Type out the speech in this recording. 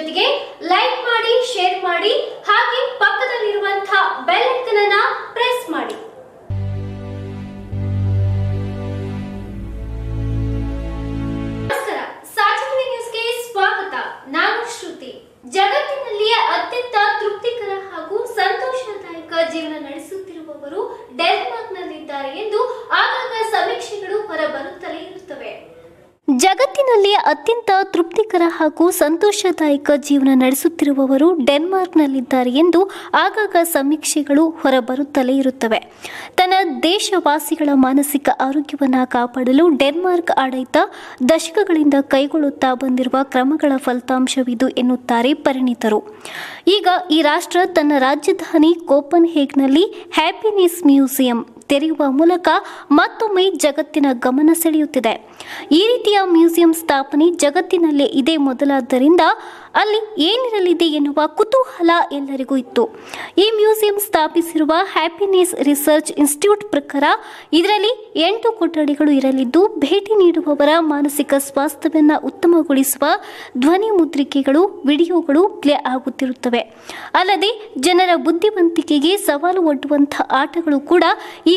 ಜೊತೆಗೆ ಲೈಕ್ ಮಾಡಿ ಶೇರ್ ಮಾಡಿ. ಜಗತ್ತಿನಲ್ಲಿ ಅತ್ಯಂತ ತೃಪ್ತಿಕರ ಹಾಗೂ ಸಂತೋಷದಾಯಕ ಜೀವನ ನಡೆಸುತ್ತಿರುವವರು ಡೆನ್ಮಾರ್ಕ್ನಲ್ಲಿದ್ದಾರೆ ಎಂದು ಆಗಾಗ ಸಮೀಕ್ಷೆಗಳು ಹೊರಬರುತ್ತಲೇ ಇರುತ್ತವೆ. ತನ್ನ ದೇಶವಾಸಿಗಳ ಮಾನಸಿಕ ಆರೋಗ್ಯವನ್ನು ಕಾಪಾಡಲು ಡೆನ್ಮಾರ್ಕ್ ಆಡಳಿತ ದಶಕಗಳಿಂದ ಕೈಗೊಳ್ಳುತ್ತಾ ಬಂದಿರುವ ಕ್ರಮಗಳ ಫಲಿತಾಂಶವಿದು ಎನ್ನುತ್ತಾರೆ ಪರಿಣಿತರು. ಈಗ ಈ ರಾಷ್ಟ್ರ ತನ್ನ ರಾಜಧಾನಿ ಕೋಪನ್ ಹೇಗ್ನಲ್ಲಿ ಹ್ಯಾಪಿನೆಸ್ ಮ್ಯೂಸಿಯಂ ತೆರೆಯುವ ಮೂಲಕ ಮತ್ತೊಮ್ಮೆ ಜಗತ್ತಿನ ಗಮನ ಸೆಳೆಯುತ್ತಿದೆ. ಈ ರೀತಿಯ ಮ್ಯೂಸಿಯಂ ಸ್ಥಾಪನೆ ಜಗತ್ತಿನಲ್ಲೇ ಇದೇ ಮೊದಲಾದ್ದರಿಂದ ಅಲ್ಲಿ ಏನಿರಲಿದೆ ಎನ್ನುವ ಕುತೂಹಲ ಎಲ್ಲರಿಗೂ ಇತ್ತು. ಈ ಮ್ಯೂಸಿಯಂ ಸ್ಥಾಪಿಸಿರುವ ಹ್ಯಾಪಿನೆಸ್ ರಿಸರ್ಚ್ ಇನ್ಸ್ಟಿಟ್ಯೂಟ್ ಪ್ರಕಾರ ಇದರಲ್ಲಿ ಎಂಟು ಕೊಠಡಿಗಳು ಇರಲಿದ್ದು, ಭೇಟಿ ನೀಡುವವರ ಮಾನಸಿಕ ಸ್ವಾಸ್ಥ್ಯವನ್ನು ಉತ್ತಮಗೊಳಿಸುವ ಧ್ವನಿ ಮುದ್ರಿಕೆಗಳು, ವಿಡಿಯೋಗಳು ಪ್ಲೇ ಆಗುತ್ತಿರುತ್ತವೆ. ಅಲ್ಲದೆ ಜನರ ಬುದ್ಧಿವಂತಿಕೆಗೆ ಸವಾಲು ಒಡ್ಡುವಂತಹ ಆಟಗಳು ಕೂಡ ಈ